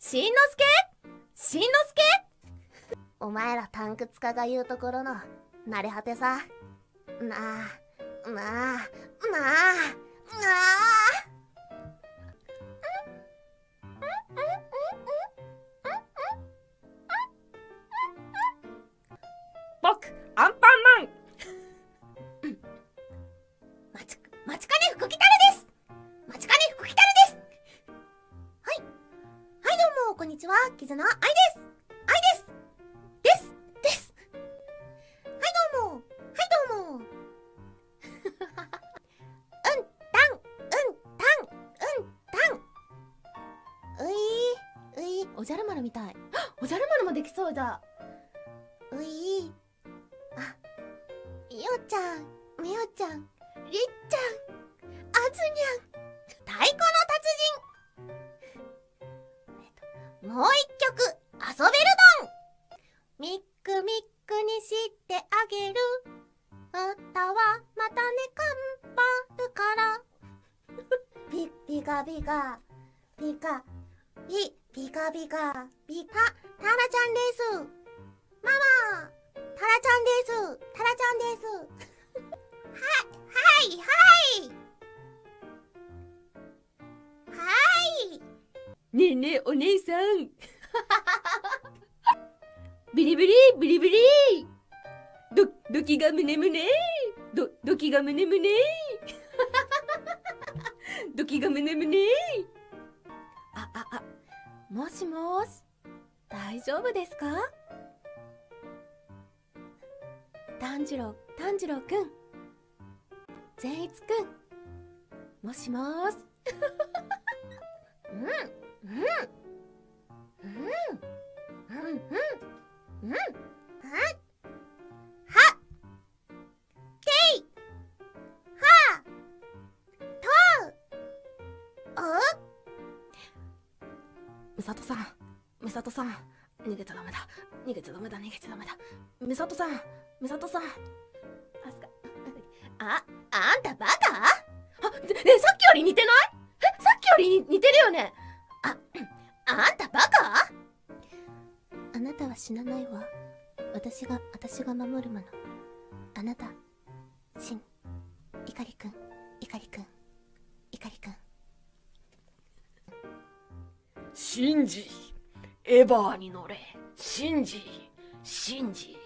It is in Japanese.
しんのすけ？しんのすけ？お前らタンクツカが言うところのなれ果てさ。なあなあなあなあ。は絆愛です愛ですですですはいどうも。はいどうもうんたんうんたん。うんたん。ういういおじゃる丸みたいおじゃる丸もできそうだういあみおちゃん。みおちゃん。もう一曲遊べるどんミックミックにしてあげる。歌はまたね頑張るから。ピピカピカピカ。ピピカピカピカタラちゃんです。ママタラちゃんです。タラちゃんです。はいはいはい。ねえねえお姉さん。ビリビリビリビリ。どドキが胸胸どドキが胸胸 ドキが胸胸あああもしもし大丈夫ですか？炭治郎炭治郎くん。善逸くん。もしもーし。うん。うんは。はけい。は。とお。美里さん。美里さん。逃げちゃダメだ。逃げちゃダメだ。逃げちゃダメだ。美里さん。美里さん。助か。ああんたバカ？あさっきより似てない？えさっきよりに似てるよね？死なないわ。私が私が守るもの。あなた。しんいかりくんいかりくんいかりくんシンジ。エヴァーに乗れ。シンジ。シンジ。